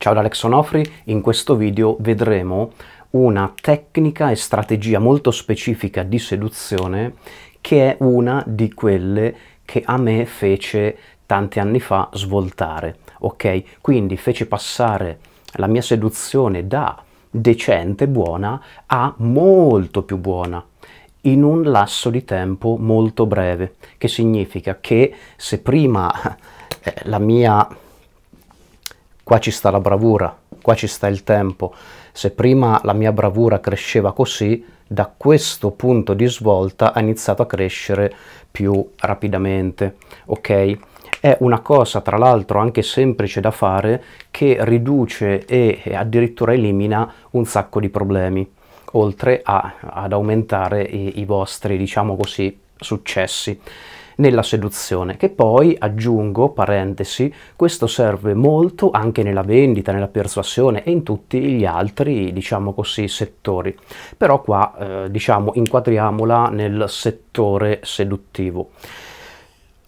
Ciao da Alex Onofri, in questo video vedremo una tecnica e strategia molto specifica di seduzione che è una di quelle che a me fece tanti anni fa svoltare, ok? Quindi fece passare la mia seduzione da decente, buona, a molto più buona in un lasso di tempo molto breve, che significa che se prima eh, la mia qua ci sta la bravura, qua ci sta il tempo. Se prima la mia bravura cresceva così, da questo punto di svolta ha iniziato a crescere più rapidamente, ok? È una cosa, tra l'altro, anche semplice da fare che riduce e addirittura elimina un sacco di problemi, oltre a, ad aumentare i, i vostri, diciamo così, successi nella seduzione, che poi, aggiungo, parentesi, questo serve molto anche nella vendita, nella persuasione e in tutti gli altri, diciamo così, settori. Però qua, eh, diciamo, inquadriamola nel settore seduttivo.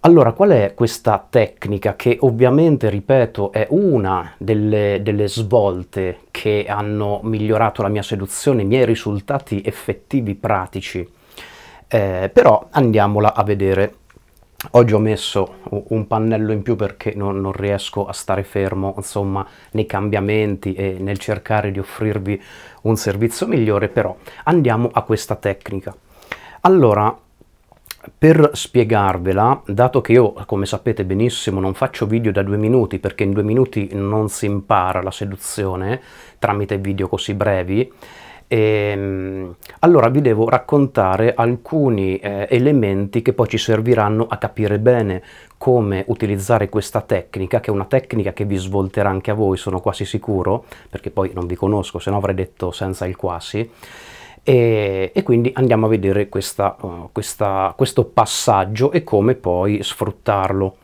Allora, qual è questa tecnica che ovviamente, ripeto, è una delle, delle, svolte che hanno migliorato la mia seduzione, i miei risultati effettivi pratici? Eh, però andiamola a vedere. Oggi ho messo un pannello in più perché non, non, riesco a stare fermo, insomma, nei cambiamenti e nel cercare di offrirvi un servizio migliore, però andiamo a questa tecnica. Allora, per spiegarvela, dato che io, come sapete benissimo, non faccio video da due minuti, perché in due minuti non si impara la seduzione tramite video così brevi, e, ehm, allora vi devo raccontare alcuni eh, elementi che poi ci serviranno a capire bene come utilizzare questa tecnica, che è una tecnica che vi svolterà anche a voi, sono quasi sicuro, perché poi non vi conosco, se no avrei detto senza il quasi. E, e, quindi andiamo a vedere questa, uh, questa, questo passaggio e come poi sfruttarlo.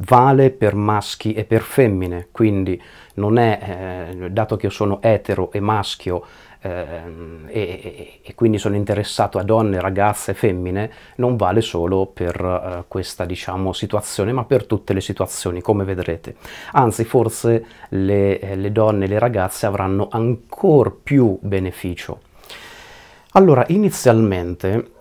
Vale per maschi e per femmine, quindi non è, eh, dato che io sono etero e maschio, Ehm, e, e, quindi sono interessato a donne, ragazze, femmine, non vale solo per uh, questa diciamo, situazione, ma per tutte le situazioni, come vedrete. Anzi, forse le, le donne e le ragazze avranno ancora più beneficio. Allora, inizialmente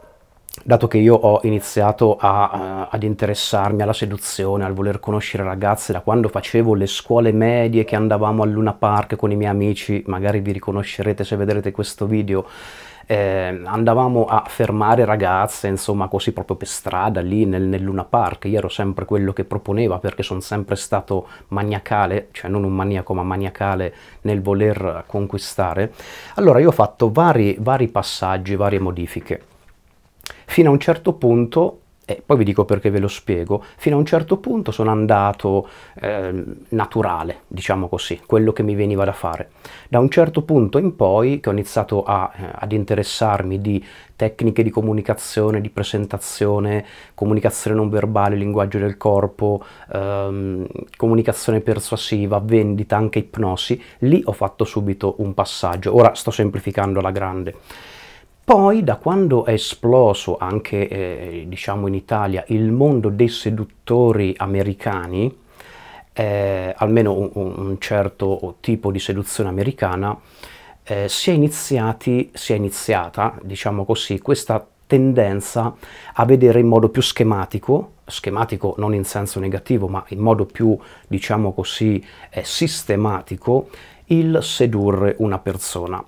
dato che io ho iniziato a, uh, ad interessarmi alla seduzione, al voler conoscere ragazze da quando facevo le scuole medie che andavamo al Luna Park con i miei amici, magari vi riconoscerete se vedrete questo video, eh, andavamo a fermare ragazze, insomma così proprio per strada lì nel, nel Luna Park, io ero sempre quello che proponeva perché sono sempre stato maniacale, cioè non un maniaco ma maniacale nel voler conquistare, allora io ho fatto vari, vari passaggi, varie modifiche fino a un certo punto e poi vi dico perché ve lo spiego, fino a un certo punto sono andato eh, naturale, diciamo così, quello che mi veniva da fare. Da un certo punto in poi che ho iniziato a, eh, ad interessarmi di tecniche di comunicazione, di presentazione, comunicazione non verbale, linguaggio del corpo, ehm, comunicazione persuasiva, vendita, anche ipnosi, lì ho fatto subito un passaggio. Ora sto semplificando alla grande. Poi, da quando è esploso anche eh, diciamo in Italia il mondo dei seduttori americani, eh, almeno un, un, certo tipo di seduzione americana, eh, si, è iniziati, si è iniziata, diciamo così, questa tendenza a vedere in modo più schematico, schematico non in senso negativo, ma in modo più, diciamo così, eh, sistematico, il sedurre una persona.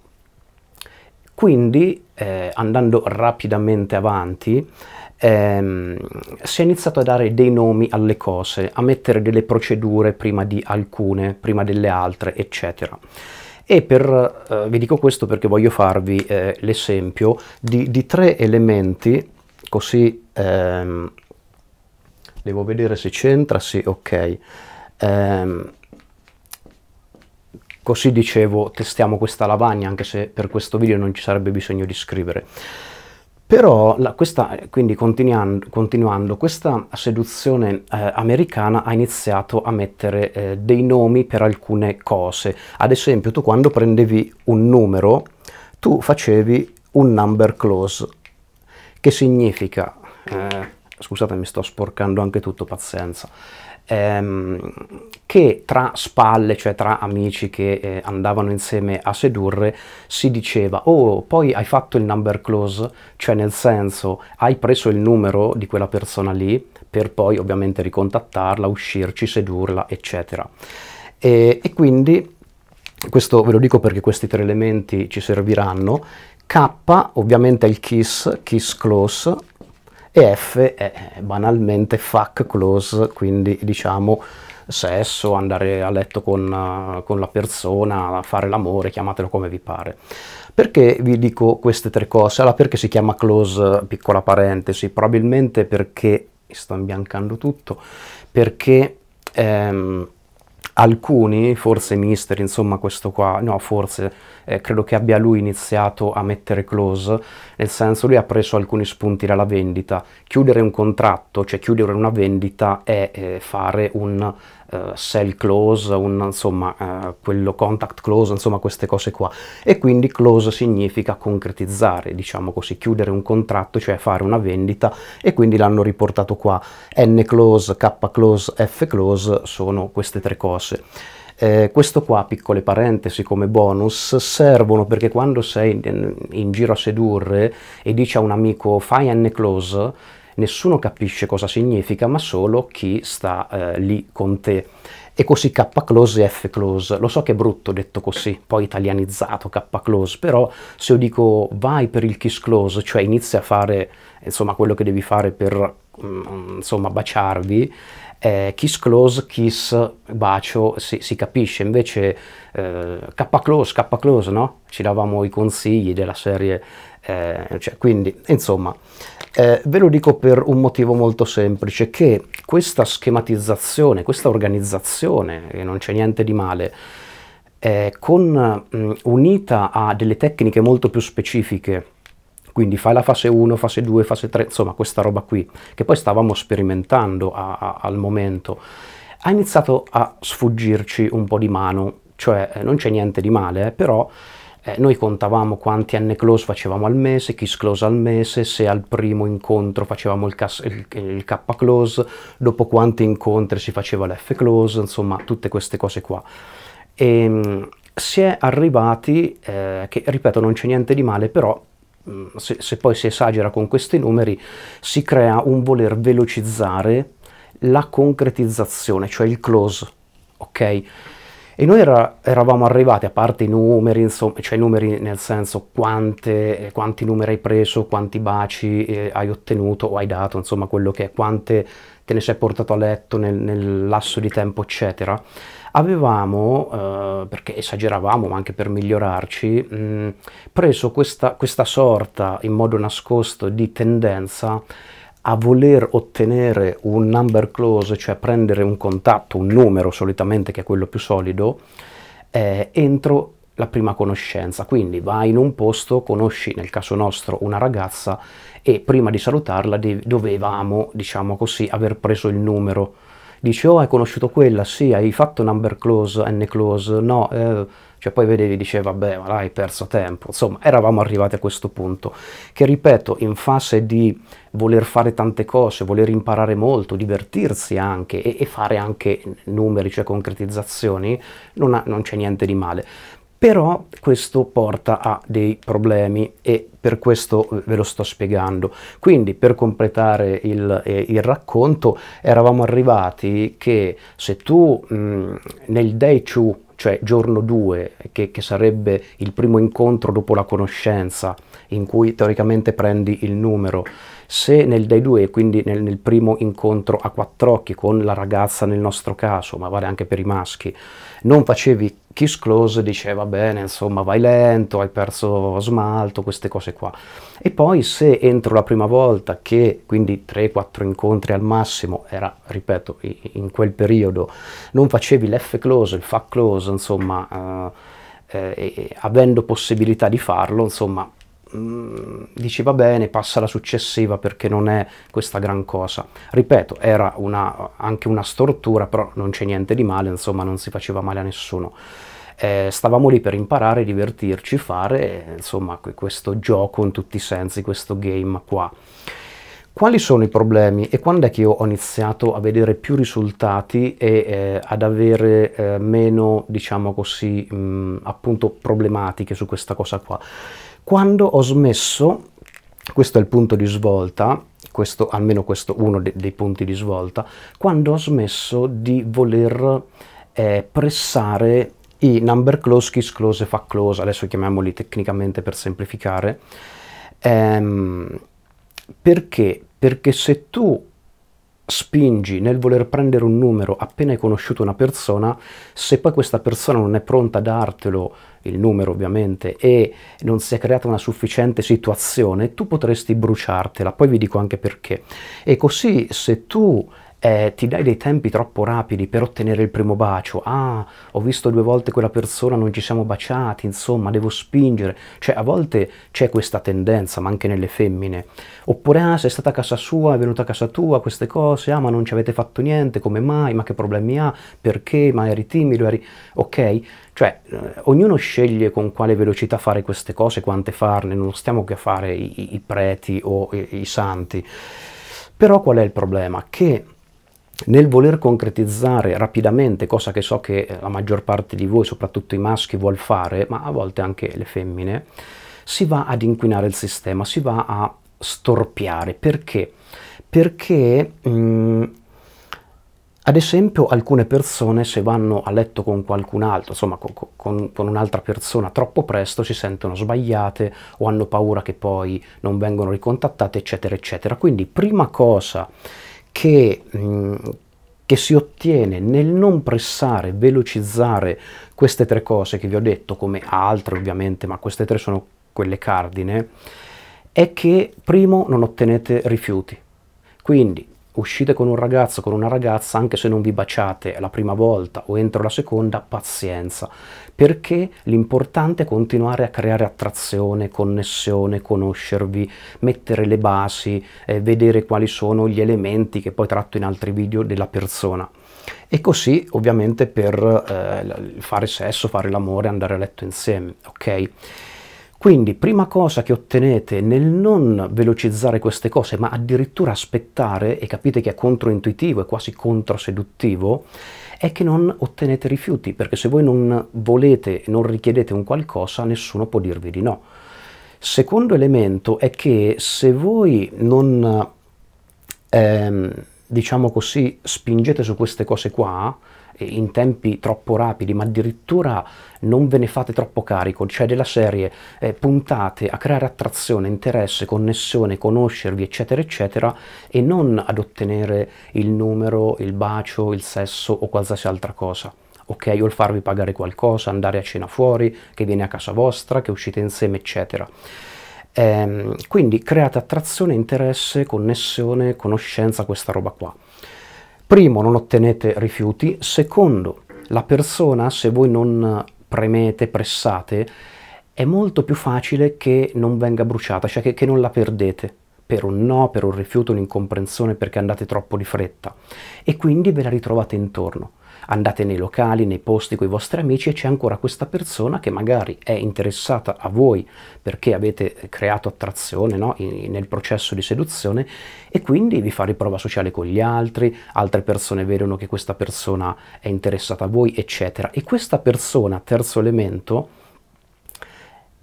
Quindi, eh, andando rapidamente avanti, ehm, si è iniziato a dare dei nomi alle cose, a mettere delle procedure prima di alcune, prima delle altre, eccetera. E per, eh, vi dico questo perché voglio farvi eh, l'esempio di, di, tre elementi, così ehm, devo vedere se c'entra, sì, ok. Ehm, Così dicevo, testiamo questa lavagna, anche se per questo video non ci sarebbe bisogno di scrivere. Però, la, questa, quindi continuando, continuando, questa seduzione eh, americana ha iniziato a mettere eh, dei nomi per alcune cose. Ad esempio, tu quando prendevi un numero, tu facevi un number close, che significa, eh, scusate mi sto sporcando anche tutto, pazienza, ehm, che tra spalle, cioè tra amici che eh, andavano insieme a sedurre, si diceva, oh, poi hai fatto il number close, cioè nel senso hai preso il numero di quella persona lì, per poi ovviamente ricontattarla, uscirci, sedurla, eccetera. E, e quindi, questo ve lo dico perché questi tre elementi ci serviranno, K ovviamente è il kiss, kiss close, e F è banalmente fuck close, quindi diciamo sesso, andare a letto con, con la persona, fare l'amore, chiamatelo come vi pare. Perché vi dico queste tre cose? Allora, perché si chiama close, piccola parentesi? Probabilmente perché, mi sto imbiancando tutto, perché ehm, alcuni, forse Mister, insomma questo qua, no forse, eh, credo che abbia lui iniziato a mettere close, nel senso lui ha preso alcuni spunti dalla vendita. Chiudere un contratto, cioè chiudere una vendita è eh, fare un uh, sell close, un, insomma, uh, quello contact close, insomma queste cose qua. E quindi close significa concretizzare, diciamo così, chiudere un contratto, cioè fare una vendita e quindi l'hanno riportato qua. N close, K close, F close sono queste tre cose. Eh, questo qua, piccole parentesi come bonus, servono perché quando sei in, in giro a sedurre e dici a un amico fai N close, nessuno capisce cosa significa, ma solo chi sta eh, lì con te. E così K close e F close. Lo so che è brutto detto così, poi italianizzato K close, però se io dico vai per il kiss close, cioè inizia a fare insomma quello che devi fare per mm, insomma baciarvi, eh, kiss close, kiss, bacio, si, si capisce, invece eh, K close, K close, no? Ci davamo i consigli della serie, eh, cioè, quindi insomma eh, ve lo dico per un motivo molto semplice, che questa schematizzazione, questa organizzazione, e non c'è niente di male, eh, con, mh, unita a delle tecniche molto più specifiche, quindi fai la fase 1, fase 2, fase 3, insomma questa roba qui, che poi stavamo sperimentando a, a, al momento, ha iniziato a sfuggirci un po' di mano, cioè eh, non c'è niente di male, eh, però eh, noi contavamo quanti N-close facevamo al mese, kiss close al mese, se al primo incontro facevamo il, il, il K-close, dopo quanti incontri si faceva l'F-close, insomma tutte queste cose qua. E, ehm, si è arrivati, eh, che ripeto non c'è niente di male, però mm, se, se poi si esagera con questi numeri si crea un voler velocizzare la concretizzazione, cioè il close, ok? E noi era, eravamo arrivati, a parte i numeri, insomma, cioè i numeri nel senso quante, quanti numeri hai preso, quanti baci eh, hai ottenuto o hai dato, insomma quello che è, quante te ne sei portato a letto nel, nel lasso di tempo, eccetera. Avevamo, eh, perché esageravamo, ma anche per migliorarci, mh, preso questa, questa sorta, in modo nascosto, di tendenza a voler ottenere un number close, cioè prendere un contatto, un numero solitamente che è quello più solido, eh, entro la prima conoscenza. Quindi vai in un posto, conosci nel caso nostro una ragazza e prima di salutarla dovevamo, diciamo così, aver preso il numero. Dici, oh hai conosciuto quella? Sì, hai fatto number close, n close? No, eh, cioè poi vedevi, diceva, vabbè, ma hai perso tempo. Insomma, eravamo arrivati a questo punto, che ripeto, in fase di voler fare tante cose, voler imparare molto, divertirsi anche e, e fare anche numeri, cioè concretizzazioni, non, ha, non c'è niente di male. Però questo porta a dei problemi e per questo ve lo sto spiegando. Quindi per completare il, eh, il racconto eravamo arrivati che se tu mh, nel day 2 cioè giorno 2, che, che, sarebbe il primo incontro dopo la conoscenza, in cui teoricamente prendi il numero, se nel day 2, quindi nel, nel primo incontro a quattro occhi con la ragazza nel nostro caso, ma vale anche per i maschi, non facevi kiss close, diceva bene, insomma vai lento, hai perso smalto, queste cose qua. E poi se entro la prima volta, che quindi 3-4 incontri al massimo, era, ripeto, in quel periodo, non facevi l'F close, il FA close, insomma, eh, eh, avendo possibilità di farlo, insomma, Mm, dici va bene, passa la successiva perché non è questa gran cosa. Ripeto, era una, anche una stortura, però non c'è niente di male, insomma non si faceva male a nessuno. Eh, stavamo lì per imparare, divertirci, fare insomma questo gioco in tutti i sensi, questo game qua. Quali sono i problemi e quando è che io ho iniziato a vedere più risultati e eh, ad avere eh, meno, diciamo così, mh, appunto problematiche su questa cosa qua? Quando ho smesso, questo è il punto di svolta, questo, almeno questo uno de dei punti di svolta, quando ho smesso di voler eh, pressare i number close, kiss close e fa close, adesso chiamiamoli tecnicamente per semplificare, ehm, perché? Perché se tu spingi nel voler prendere un numero appena hai conosciuto una persona, se poi questa persona non è pronta a dartelo, il numero ovviamente, e non si è creata una sufficiente situazione, tu potresti bruciartela, poi vi dico anche perché. E così se tu eh, ti dai dei tempi troppo rapidi per ottenere il primo bacio, ah, ho visto due volte quella persona, non ci siamo baciati, insomma, devo spingere, cioè a volte c'è questa tendenza, ma anche nelle femmine, oppure, ah, sei stata a casa sua, è venuta a casa tua, queste cose, ah, ma non ci avete fatto niente, come mai, ma che problemi ha, perché, ma eri timido, eri... ok? Cioè, eh, ognuno sceglie con quale velocità fare queste cose, quante farne, non stiamo che a fare i, i preti o i, i santi. Però qual è il problema? Che nel voler concretizzare rapidamente, cosa che so che la maggior parte di voi, soprattutto i maschi, vuol fare, ma a volte anche le femmine, si va ad inquinare il sistema, si va a storpiare. Perché? Perché, mh, mm, ad esempio, alcune persone se vanno a letto con qualcun altro, insomma con, con, con un'altra persona troppo presto, si sentono sbagliate o hanno paura che poi non vengono ricontattate, eccetera, eccetera. Quindi, prima cosa che, mh, mm, che si ottiene nel non pressare, velocizzare queste tre cose che vi ho detto, come altre ovviamente, ma queste tre sono quelle cardine, è che primo non ottenete rifiuti. Quindi uscite con un ragazzo, con una ragazza, anche se non vi baciate la prima volta o entro la seconda, pazienza, perché l'importante è continuare a creare attrazione, connessione, conoscervi, mettere le basi, eh, vedere quali sono gli elementi che poi tratto in altri video della persona. E così ovviamente per eh, fare sesso, fare l'amore, andare a letto insieme, ok? Quindi, prima cosa che ottenete nel non velocizzare queste cose, ma addirittura aspettare, e capite che è controintuitivo, è quasi controseduttivo, è che non ottenete rifiuti, perché se voi non volete, non richiedete un qualcosa, nessuno può dirvi di no. Secondo elemento è che se voi non, ehm, diciamo così, spingete su queste cose qua, in tempi troppo rapidi, ma addirittura non ve ne fate troppo carico, cioè della serie eh, puntate a creare attrazione, interesse, connessione, conoscervi, eccetera, eccetera, e non ad ottenere il numero, il bacio, il sesso o qualsiasi altra cosa. Ok, o il farvi pagare qualcosa, andare a cena fuori, che viene a casa vostra, che uscite insieme, eccetera. Ehm, quindi create attrazione, interesse, connessione, conoscenza, questa roba qua. Primo, non ottenete rifiuti. Secondo, la persona, se voi non premete, pressate, è molto più facile che non venga bruciata, cioè che, che non la perdete. Per un no, per un rifiuto, un'incomprensione perché andate troppo di fretta. E quindi ve la ritrovate intorno andate nei locali, nei posti con i vostri amici e c'è ancora questa persona che magari è interessata a voi perché avete creato attrazione no? in, nel processo di seduzione e quindi vi fa riprova sociale con gli altri, altre persone vedono che questa persona è interessata a voi, eccetera. E questa persona, terzo elemento,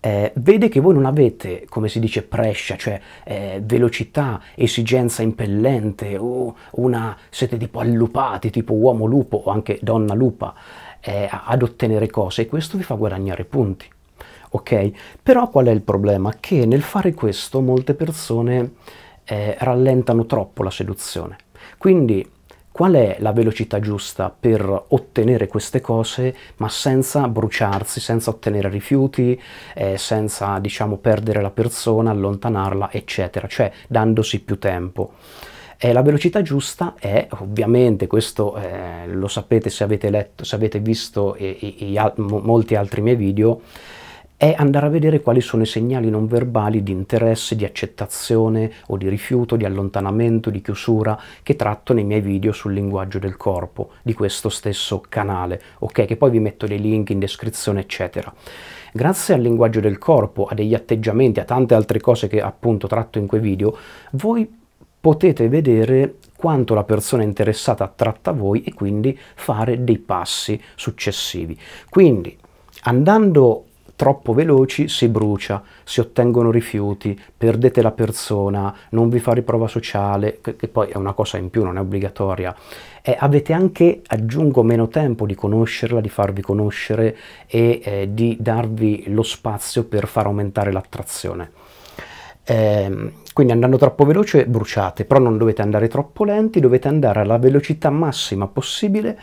eh, vede che voi non avete, come si dice, prescia, cioè eh, velocità, esigenza impellente, o una, siete tipo allupati, tipo uomo lupo o anche donna lupa, eh, ad ottenere cose e questo vi fa guadagnare punti. Ok? Però qual è il problema? Che nel fare questo molte persone eh, rallentano troppo la seduzione. Quindi Qual è la velocità giusta per ottenere queste cose, ma senza bruciarsi, senza ottenere rifiuti, eh, senza, diciamo, perdere la persona, allontanarla, eccetera, cioè dandosi più tempo. Eh, la velocità giusta è, ovviamente, questo eh, lo sapete se avete letto, se avete visto i, i, i, molti altri miei video, è andare a vedere quali sono i segnali non verbali di interesse, di accettazione o di rifiuto, di allontanamento, di chiusura che tratto nei miei video sul linguaggio del corpo di questo stesso canale, ok? Che poi vi metto dei link in descrizione, eccetera. Grazie al linguaggio del corpo, a degli atteggiamenti, a tante altre cose che appunto tratto in quei video, voi potete vedere quanto la persona interessata attratta a voi e quindi fare dei passi successivi. Quindi andando troppo veloci si brucia, si ottengono rifiuti, perdete la persona, non vi fa riprova sociale, che, che poi è una cosa in più, non è obbligatoria. E avete anche, aggiungo, meno tempo di conoscerla, di farvi conoscere e eh, di darvi lo spazio per far aumentare l'attrazione. Eh, quindi andando troppo veloce bruciate, però non dovete andare troppo lenti, dovete andare alla velocità massima possibile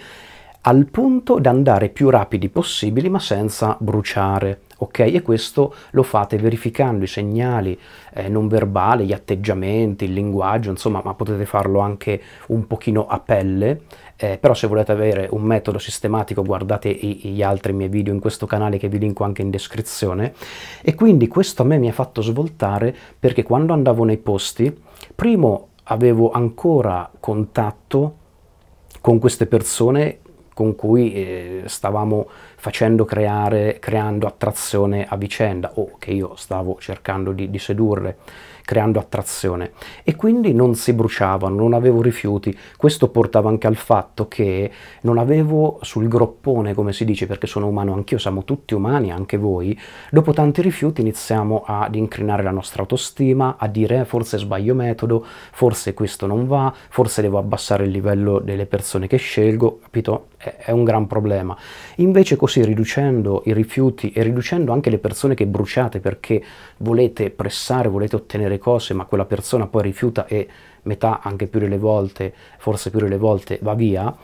al punto da andare più rapidi possibili ma senza bruciare ok? E questo lo fate verificando i segnali eh, non verbali, gli atteggiamenti, il linguaggio, insomma, ma potete farlo anche un pochino a pelle, eh, però se volete avere un metodo sistematico guardate i, gli altri miei video in questo canale che vi linko anche in descrizione e quindi questo a me mi ha fatto svoltare perché quando andavo nei posti, primo avevo ancora contatto con queste persone con cui eh, stavamo facendo creare, creando attrazione a vicenda o che io stavo cercando di, di sedurre creando attrazione e quindi non si bruciavano, non avevo rifiuti. Questo portava anche al fatto che non avevo sul groppone, come si dice, perché sono umano anch'io, siamo tutti umani, anche voi, dopo tanti rifiuti iniziamo ad incrinare la nostra autostima, a dire eh, forse sbaglio metodo, forse questo non va, forse devo abbassare il livello delle persone che scelgo, capito? È un gran problema. Invece così riducendo i rifiuti e riducendo anche le persone che bruciate perché volete pressare, volete ottenere cose ma quella persona poi rifiuta e metà anche più delle volte, forse più delle volte va via,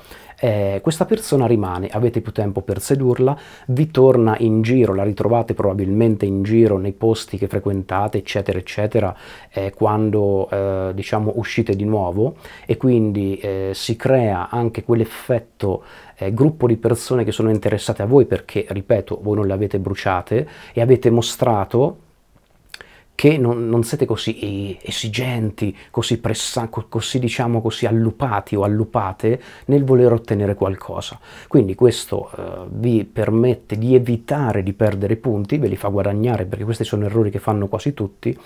eh, questa persona rimane, avete più tempo per sedurla, vi torna in giro, la ritrovate probabilmente in giro nei posti che frequentate, eccetera, eccetera, eh, quando eh, diciamo uscite di nuovo. E quindi eh, si crea anche quell'effetto eh, gruppo di persone che sono interessate a voi perché, ripeto, voi non le avete bruciate e avete mostrato che non, non, siete così esigenti, così pressanti, così diciamo così allupati o allupate nel voler ottenere qualcosa. Quindi questo eh, vi permette di evitare di perdere punti, ve li fa guadagnare perché questi sono errori che fanno quasi tutti.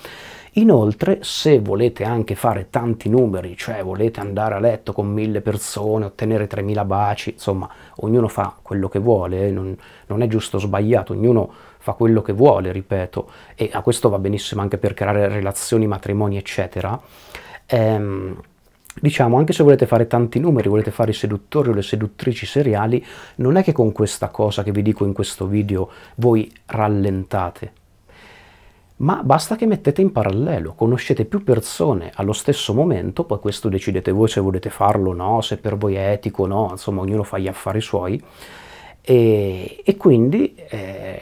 Inoltre, se volete anche fare tanti numeri, cioè volete andare a letto con mille persone, ottenere 3000 baci, insomma, ognuno fa quello che vuole, non, non è giusto o sbagliato, ognuno fa quello che vuole, ripeto, e a questo va benissimo anche per creare relazioni, matrimoni, eccetera. Ehm, diciamo, anche se volete fare tanti numeri, volete fare i seduttori o le seduttrici seriali, non è che con questa cosa che vi dico in questo video voi rallentate, ma basta che mettete in parallelo, conoscete più persone allo stesso momento, poi questo decidete voi se volete farlo o no, se per voi è etico o no, insomma ognuno fa gli affari suoi, e, e quindi eh,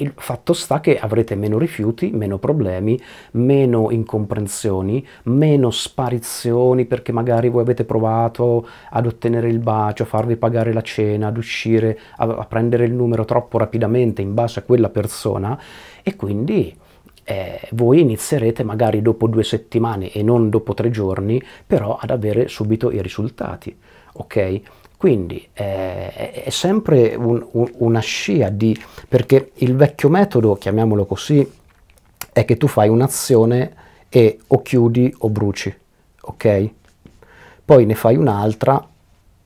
il fatto sta che avrete meno rifiuti, meno problemi, meno incomprensioni, meno sparizioni perché magari voi avete provato ad ottenere il bacio, a farvi pagare la cena, ad uscire, a, a prendere il numero troppo rapidamente in base a quella persona e quindi eh, voi inizierete magari dopo due settimane e non dopo tre giorni, però ad avere subito i risultati, ok? Quindi eh, è sempre un, un, una scia di... perché il vecchio metodo, chiamiamolo così, è che tu fai un'azione e o chiudi o bruci, ok? Poi ne fai un'altra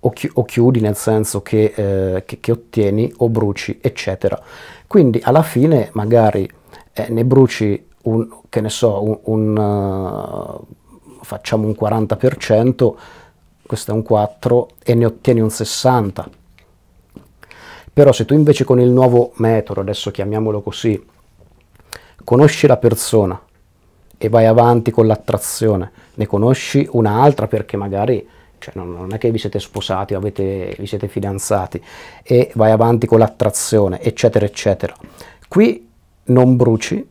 o, chi, o, chiudi nel senso che, eh, che, che, ottieni o bruci, eccetera. Quindi alla fine magari eh, ne bruci un, che ne so, un, un uh, facciamo un 40%, questo è un 4 e ne ottieni un 60. Però se tu invece con il nuovo metodo, adesso chiamiamolo così, conosci la persona e vai avanti con l'attrazione, ne conosci un'altra perché magari cioè non, è che vi siete sposati o avete, vi siete fidanzati e vai avanti con l'attrazione, eccetera, eccetera. Qui non bruci,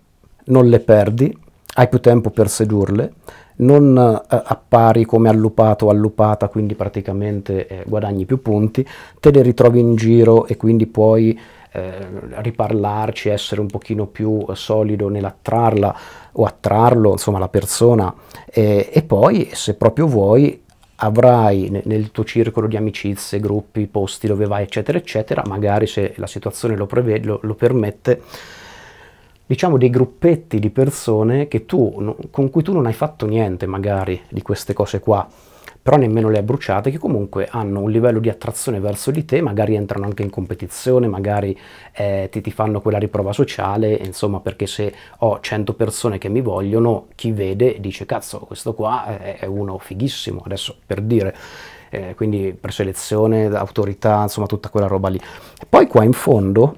non le perdi, hai più tempo per sedurle, non eh, appari come allupato o allupata, quindi praticamente eh, guadagni più punti, te le ritrovi in giro e quindi puoi eh, riparlarci, essere un pochino più solido nell'attrarla o attrarlo, insomma la persona, e poi se proprio vuoi avrai nel tuo circolo di amicizie, gruppi, posti dove vai, eccetera, eccetera, magari se la situazione lo, prevede, lo, lo permette, diciamo dei gruppetti di persone tu, con cui tu non hai fatto niente magari di queste cose qua, però nemmeno le hai bruciate, che comunque hanno un livello di attrazione verso di te, magari entrano anche in competizione, magari eh, ti, ti, fanno quella riprova sociale, insomma, perché se ho 100 persone che mi vogliono, chi vede dice cazzo, questo qua è uno fighissimo, adesso per dire, eh, quindi preselezione, autorità, insomma, tutta quella roba lì. Poi qua in fondo,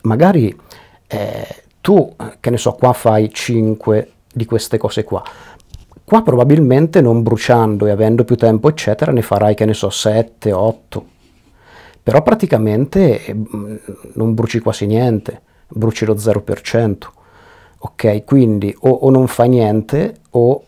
magari eh, tu, che ne so, qua fai 5 di queste cose qua, Qua probabilmente non bruciando e avendo più tempo eccetera ne farai che ne so 7, 8, però praticamente mm, non bruci quasi niente, bruci lo 0%, ok? Quindi o, o non fai niente o,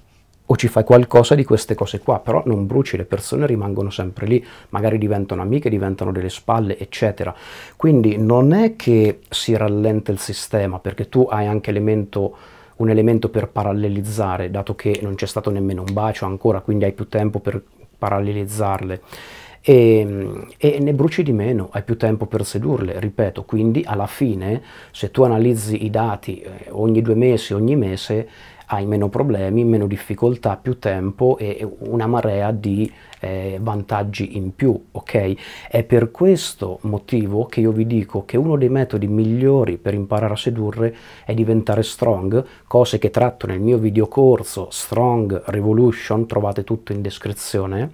o, ci fai qualcosa di queste cose qua, però non bruci, le persone rimangono sempre lì, magari diventano amiche, diventano delle spalle, eccetera. Quindi non è che si rallenta il sistema perché tu hai anche elemento un elemento per parallelizzare, dato che non c'è stato nemmeno un bacio ancora, quindi hai più tempo per parallelizzarle. E, e, ne bruci di meno, hai più tempo per sedurle, ripeto, quindi alla fine se tu analizzi i dati eh, ogni due mesi, ogni mese, hai meno problemi, meno difficoltà, più tempo e una marea di eh, vantaggi in più, ok? È per questo motivo che io vi dico che uno dei metodi migliori per imparare a sedurre è diventare strong, cose che tratto nel mio videocorso Strong Revolution, trovate tutto in descrizione,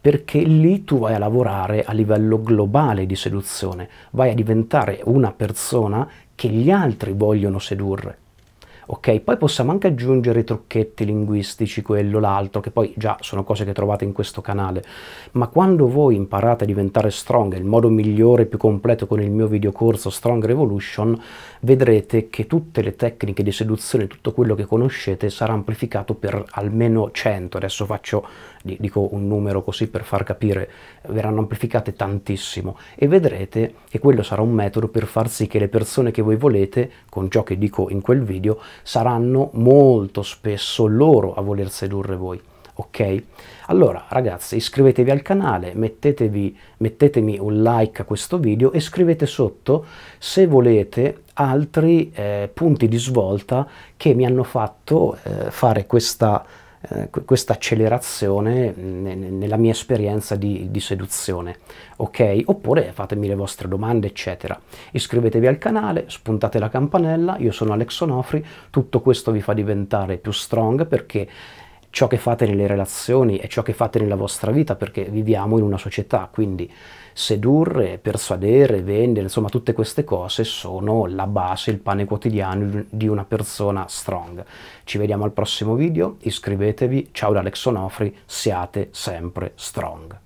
perché lì tu vai a lavorare a livello globale di seduzione, vai a diventare una persona che gli altri vogliono sedurre. Ok, poi possiamo anche aggiungere i trucchetti linguistici, quello, l'altro, che poi già sono cose che trovate in questo canale, ma quando voi imparate a diventare strong, il modo migliore e più completo con il mio videocorso Strong Revolution, vedrete che tutte le tecniche di seduzione, tutto quello che conoscete sarà amplificato per almeno 100, adesso faccio, dico un numero così per far capire, verranno amplificate tantissimo. E vedrete che quello sarà un metodo per far sì che le persone che voi volete, con ciò che dico in quel video, saranno molto spesso loro a voler sedurre voi. Ok? Allora ragazzi iscrivetevi al canale, mettetemi un like a questo video e scrivete sotto se volete altri eh, punti di svolta che mi hanno fatto eh, fare questa eh, questa accelerazione nella mia esperienza di, di, seduzione, ok? Oppure fatemi le vostre domande, eccetera. Iscrivetevi al canale, spuntate la campanella, io sono Alex Onofri, tutto questo vi fa diventare più strong perché ciò che fate nelle relazioni è ciò che fate nella vostra vita perché viviamo in una società, quindi sedurre, persuadere, vendere, insomma tutte queste cose sono la base, il pane quotidiano di una persona strong. Ci vediamo al prossimo video, iscrivetevi, ciao da Alex Onofri, siate sempre strong.